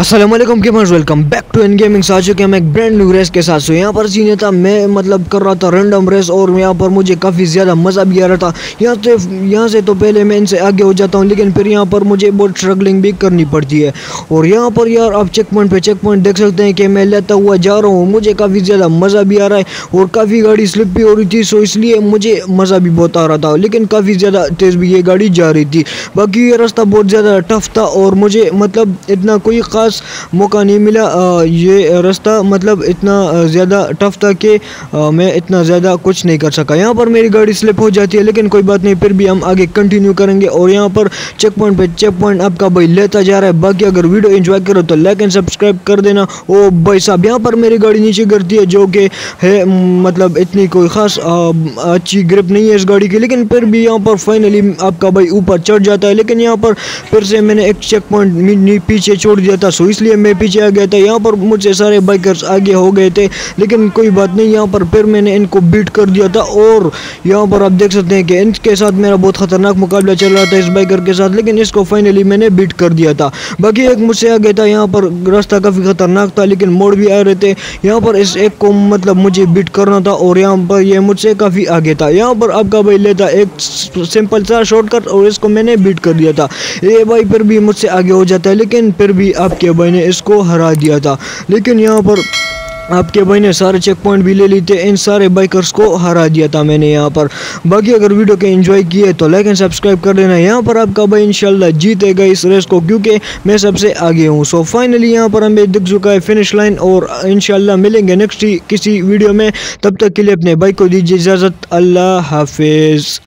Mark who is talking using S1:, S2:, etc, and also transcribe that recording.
S1: असलम मज welcome back to N gaming आ चुके हम एक ब्रांड न्यू रेस के साथ सो यहाँ पर सीन था, मैं मतलब कर रहा था रैंडम रेस और यहाँ पर मुझे काफ़ी ज़्यादा मज़ा भी आ रहा था। यहाँ से यहाँ से तो पहले मैं इनसे आगे हो जाता हूँ, लेकिन फिर यहाँ पर मुझे बहुत स्ट्रगलिंग भी करनी पड़ती है। और यहाँ पर यार, आप चेक पॉइंट पर चेक पॉइंट देख सकते हैं कि मैं लेता हुआ जा रहा हूँ, मुझे काफ़ी ज़्यादा मज़ा भी आ रहा है, और काफ़ी गाड़ी स्लिप भी हो रही थी सो इसलिए मुझे मज़ा भी बहुत आ रहा था, लेकिन काफ़ी ज़्यादा तेज़ भी ये गाड़ी जा रही थी। बाकी ये रास्ता बहुत ज़्यादा टफ था, और मुझे मतलब इतना कोई ख़ास मौका नहीं मिला। ये रास्ता मतलब इतना ज़्यादा टफ था कि मैं इतना ज़्यादा कुछ नहीं कर सका। यहाँ पर मेरी गाड़ी स्लिप हो जाती है, लेकिन कोई बात नहीं, फिर भी हम आगे कंटिन्यू करेंगे। और यहाँ पर चेक पॉइंट पे चेक पॉइंट आपका भाई लेता जा रहा है। बाकी अगर वीडियो एंजॉय करो तो लाइक एंड सब्सक्राइब कर देना। ओ भाई साहब, यहाँ पर मेरी गाड़ी नीचे गिरती है, जो कि है मतलब इतनी कोई ख़ास अच्छी ग्रिप नहीं है इस गाड़ी की। लेकिन फिर भी यहाँ पर फाइनली आपका भाई ऊपर चढ़ जाता है। लेकिन यहाँ पर फिर से मैंने एक चेक पॉइंट पीछे छोड़ दिया था। सो इसलिए मैं पीछे आ गया था। यहाँ पर मुझसे सारे बाइकर्स आगे हो गए थे, लेकिन कोई बात नहीं, यहाँ पर फिर मैंने इनको बीट कर दिया था और यहाँ पर आप देख सकते हैं कि इनके साथ मेरा बहुत ख़तरनाक मुकाबला चल रहा था इस बाइकर के साथ, लेकिन इसको फाइनली मैंने बीट कर दिया था। बाकी एक मुझसे आ गया था, यहाँ पर रास्ता काफ़ी ख़तरनाक था, लेकिन मोड़ भी आ रहे थे। यहाँ पर इस एक को मतलब मुझे बीट करना था और यहाँ पर ये मुझसे काफ़ी आगे था। यहाँ पर आपका भाई लेता एक सिंपल सा शॉर्टकट और इसको मैंने बीट कर दिया था। ये भाई फिर भी मुझसे आगे हो जाता है, लेकिन फिर भी आपके भाई ने इसको हरा दिया था। लेकिन यहाँ पर आपके भाई ने सारे चेक पॉइंट भी ले लिए थे, इन सारे बाइकर्स को हरा दिया था मैंने यहाँ पर। बाकी अगर वीडियो के एंजॉय किए तो लाइक एंड सब्सक्राइब कर देना। यहाँ पर आपका भाई इंशाल्लाह जीतेगा इस रेस को, क्योंकि मैं सबसे आगे हूँ। सो फाइनली यहाँ पर हमें दिख चुका है फिनिश लाइन और इनशाला मिलेंगे नेक्स्ट किसी वीडियो में। तब तक के लिए अपने बाइक को दीजिए इजाज़त। अल्लाह हाफिज़।